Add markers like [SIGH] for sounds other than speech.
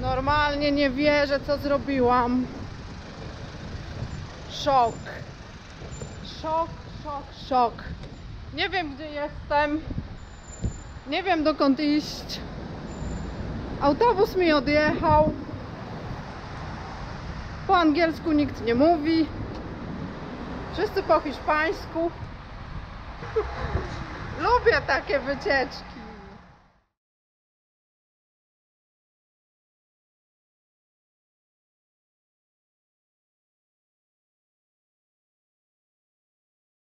Normalnie nie wierzę, co zrobiłam. Szok. Szok, szok, szok. Nie wiem, gdzie jestem. Nie wiem, dokąd iść. Autobus mi odjechał. Po angielsku nikt nie mówi. Wszyscy po hiszpańsku. [LAUGHS] Lubię takie wycieczki.